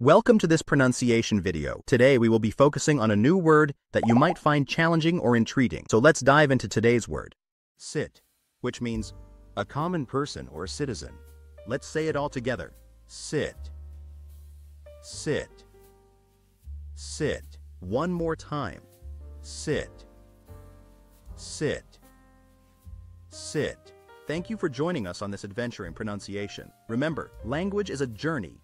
Welcome to this pronunciation video. Today we will be focusing on a new word that you might find challenging or intriguing. So let's dive into today's word. Cit, which means a common person or a citizen. Let's say it all together. Cit. Cit. Cit. One more time. Cit. Cit. Cit. Thank you for joining us on this adventure in pronunciation. Remember, language is a journey,